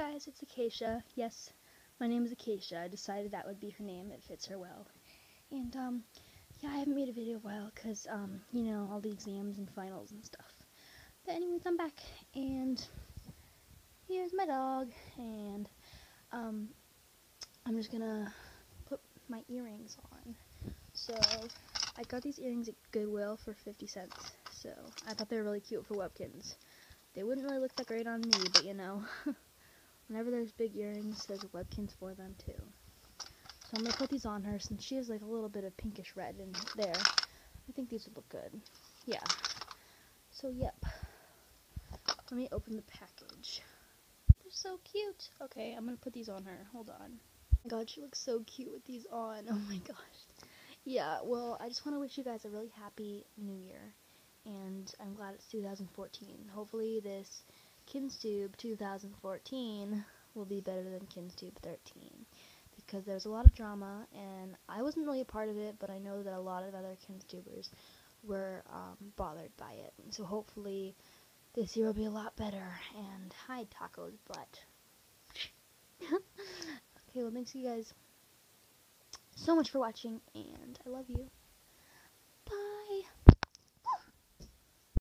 guys, it's Acacia. Yes, my name is Acacia. I decided that would be her name. It fits her well. And, um, yeah, I haven't made a video in a while because, um, you know, all the exams and finals and stuff. But anyways, I'm back, and here's my dog, and, um, I'm just gonna put my earrings on. So, I got these earrings at Goodwill for 50 cents, so I thought they were really cute for Webkinz. They wouldn't really look that great on me, but you know, whenever there's big earrings, there's Webkinz for them too. So I'm going to put these on her since she has like a little bit of pinkish red in there. I think these would look good. Yeah. So yep. Let me open the package. They're so cute. Okay, I'm going to put these on her. Hold on. Oh god, she looks so cute with these on. Oh my gosh. Yeah, well, I just want to wish you guys a really happy new year and I'm glad it's 2014. Hopefully this KinzTube 2014 will be better than KinzTube 13 because there's a lot of drama and I wasn't really a part of it, but I know that a lot of other KinzTubers were um, bothered by it. So hopefully this year will be a lot better. And hi, Taco's butt. okay, well, thanks you guys so much for watching, and I love you.